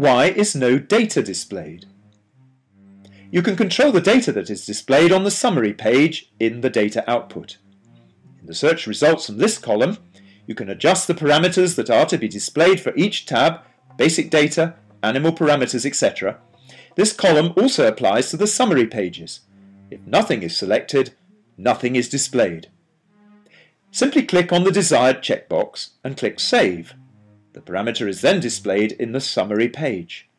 why is no data displayed? You can control the data that is displayed on the summary page in the data output. In the search results from this column, you can adjust the parameters that are to be displayed for each tab, basic data, animal parameters, etc. This column also applies to the summary pages. If nothing is selected, nothing is displayed. Simply click on the desired checkbox and click Save. The parameter is then displayed in the summary page.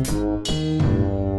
Música